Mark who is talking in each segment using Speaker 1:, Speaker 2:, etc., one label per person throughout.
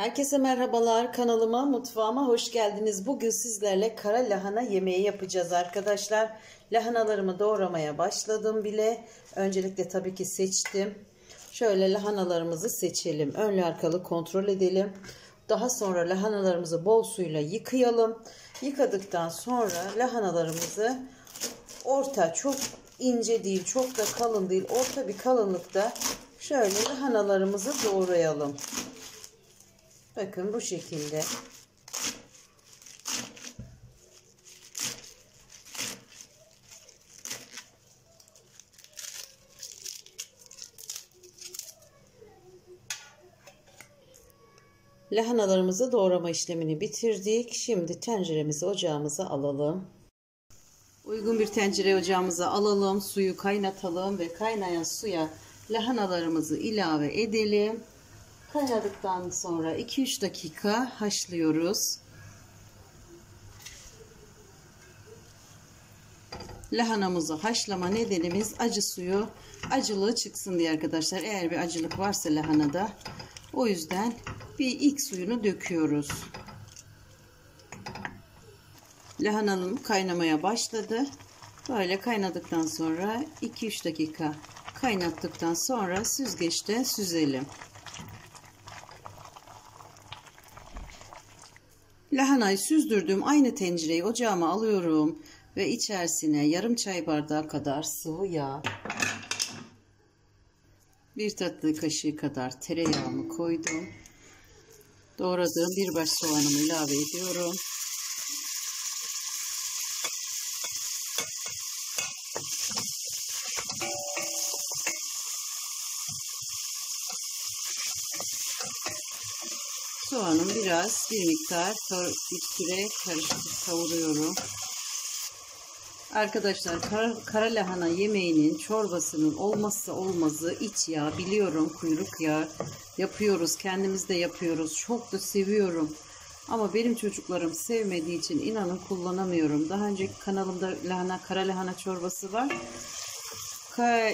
Speaker 1: Herkese merhabalar. Kanalıma, mutfağıma hoş geldiniz. Bugün sizlerle kara lahana yemeği yapacağız arkadaşlar. Lahanalarımı doğramaya başladım bile. Öncelikle tabii ki seçtim. Şöyle lahanalarımızı seçelim. Önlü arkalı kontrol edelim. Daha sonra lahanalarımızı bol suyla yıkayalım. Yıkadıktan sonra lahanalarımızı orta çok ince değil çok da kalın değil orta bir kalınlıkta şöyle lahanalarımızı doğrayalım. Bakın bu şekilde. Lahanalarımızı doğrama işlemini bitirdik. Şimdi tenceremizi ocağımıza alalım. Uygun bir tencere ocağımıza alalım. Suyu kaynatalım ve kaynayan suya lahanalarımızı ilave edelim. Kaynadıktan sonra 2-3 dakika haşlıyoruz. Lahanamızı haşlama nedenimiz acı suyu acılığı çıksın diye arkadaşlar. Eğer bir acılık varsa lahanada o yüzden bir ilk suyunu döküyoruz. Lahananın kaynamaya başladı. Böyle kaynadıktan sonra 2-3 dakika kaynattıktan sonra süzgeçte süzelim. Lahanayı süzdürdüğüm aynı tencereyi ocağıma alıyorum ve içerisine yarım çay bardağı kadar sıvı yağ, bir tatlı kaşığı kadar tereyağımı koydum. Doğradığım bir baş soğanımı ilave ediyorum. Soğanım biraz bir miktar. Bir süre karıştırıp kavuruyorum. Arkadaşlar kara, kara lahana yemeğinin çorbasının olmazsa olmazı iç yağ. Biliyorum kuyruk yağ yapıyoruz kendimiz de yapıyoruz. Çok da seviyorum. Ama benim çocuklarım sevmediği için inanın kullanamıyorum. Daha önceki kanalımda lahana kara lahana çorbası var.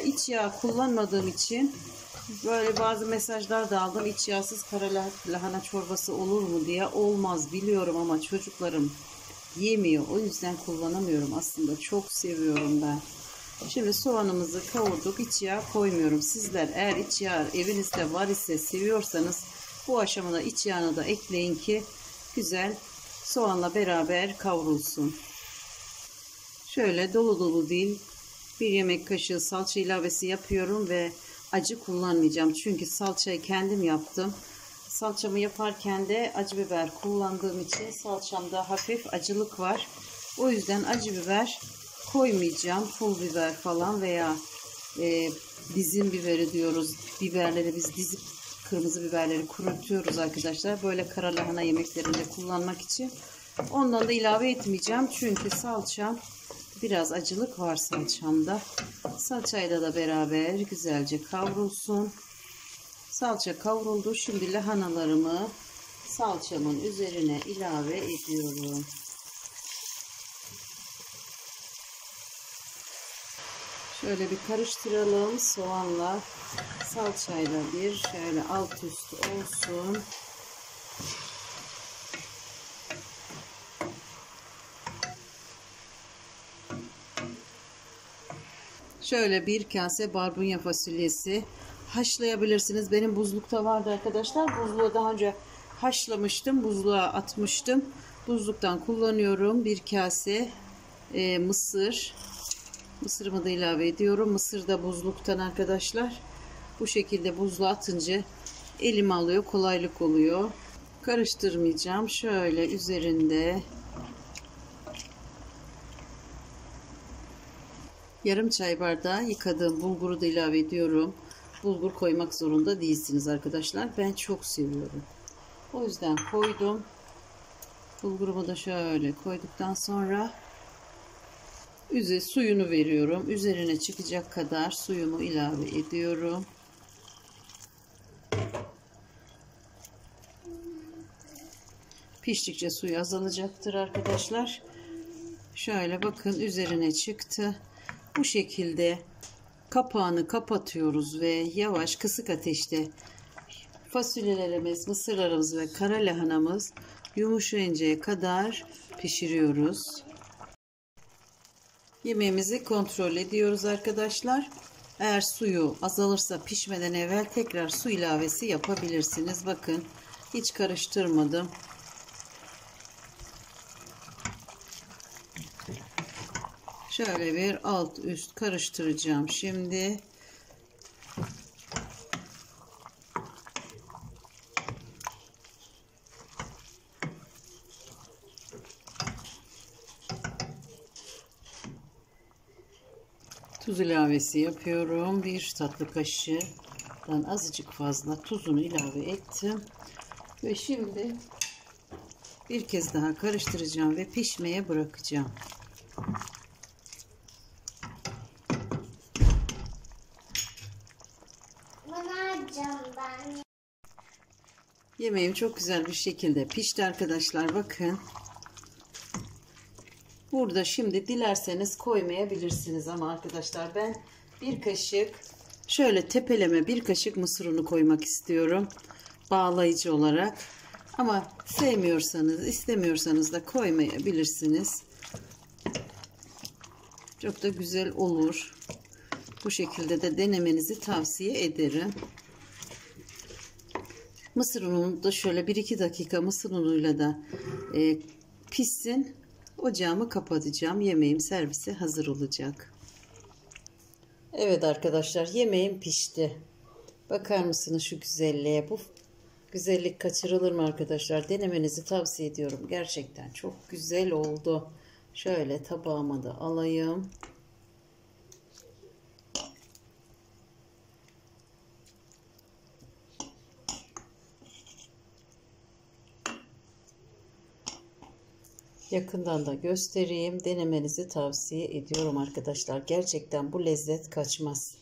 Speaker 1: İç yağ kullanmadığım için Böyle bazı mesajlar da aldım. İç yağsız kara lahana çorbası olur mu diye. Olmaz biliyorum ama çocuklarım yemiyor. O yüzden kullanamıyorum aslında. Çok seviyorum ben. Şimdi soğanımızı kavurduk. İç yağ koymuyorum. Sizler eğer iç yağ evinizde var ise seviyorsanız bu aşamada iç yağını da ekleyin ki güzel soğanla beraber kavrulsun. Şöyle dolu dolu değil bir yemek kaşığı salça ilavesi yapıyorum ve acı kullanmayacağım. Çünkü salçayı kendim yaptım. Salçamı yaparken de acı biber kullandığım için salçamda hafif acılık var. O yüzden acı biber koymayacağım. Pul biber falan veya e, dizim biberi diyoruz. Biberleri biz dizip kırmızı biberleri kurutuyoruz arkadaşlar. Böyle kara lahana yemeklerinde kullanmak için. Ondan da ilave etmeyeceğim. Çünkü salçam Biraz acılık var salçamda. Salçayla da beraber güzelce kavrulsun. Salça kavruldu. Şimdi lahanalarımı salçamın üzerine ilave ediyorum. Şöyle bir karıştıralım. Soğanla salçayla bir şöyle alt üst olsun. Şöyle bir kase barbunya fasulyesi haşlayabilirsiniz. Benim buzlukta vardı arkadaşlar. Buzluğa daha önce haşlamıştım. Buzluğa atmıştım. Buzluktan kullanıyorum. Bir kase e, mısır. Mısırımı da ilave ediyorum. Mısır da buzluktan arkadaşlar. Bu şekilde buzluğa atınca elim alıyor. Kolaylık oluyor. Karıştırmayacağım. Şöyle üzerinde Yarım çay bardağı yıkadığım bulguru da ilave ediyorum. Bulgur koymak zorunda değilsiniz arkadaşlar. Ben çok seviyorum. O yüzden koydum. Bulgurumu da şöyle koyduktan sonra üze suyunu veriyorum. Üzerine çıkacak kadar suyumu ilave ediyorum. Piştikçe suyu azalacaktır arkadaşlar. Şöyle bakın üzerine çıktı. Bu şekilde kapağını kapatıyoruz ve yavaş kısık ateşte Fasulyelerimiz, mısırlarımız ve kara lahanamız yumuşayıncaya kadar pişiriyoruz. Yemeğimizi kontrol ediyoruz arkadaşlar. Eğer suyu azalırsa pişmeden evvel tekrar su ilavesi yapabilirsiniz. Bakın hiç karıştırmadım. Şöyle bir alt üst karıştıracağım şimdi. Tuz ilavesi yapıyorum. Bir tatlı kaşığından azıcık fazla tuzunu ilave ettim. Ve şimdi bir kez daha karıştıracağım ve pişmeye bırakacağım. Yemeğim çok güzel bir şekilde pişti arkadaşlar. Bakın. Burada şimdi dilerseniz koymayabilirsiniz ama arkadaşlar ben bir kaşık şöyle tepeleme bir kaşık mısır unu koymak istiyorum. Bağlayıcı olarak. Ama sevmiyorsanız, istemiyorsanız da koymayabilirsiniz. Çok da güzel olur. Bu şekilde de denemenizi tavsiye ederim. Mısır ununu da şöyle 1-2 dakika mısır unuyla da e, pişsin. Ocağımı kapatacağım. Yemeğim servise hazır olacak. Evet arkadaşlar yemeğim pişti. Bakar mısınız şu güzelliğe? Bu güzellik kaçırılır mı arkadaşlar? Denemenizi tavsiye ediyorum. Gerçekten çok güzel oldu. Şöyle tabağıma da alayım. Yakından da göstereyim. Denemenizi tavsiye ediyorum arkadaşlar. Gerçekten bu lezzet kaçmaz.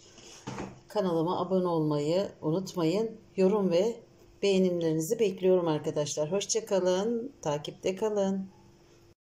Speaker 1: Kanalıma abone olmayı unutmayın. Yorum ve beğenimlerinizi bekliyorum arkadaşlar. Hoşçakalın. Takipte kalın.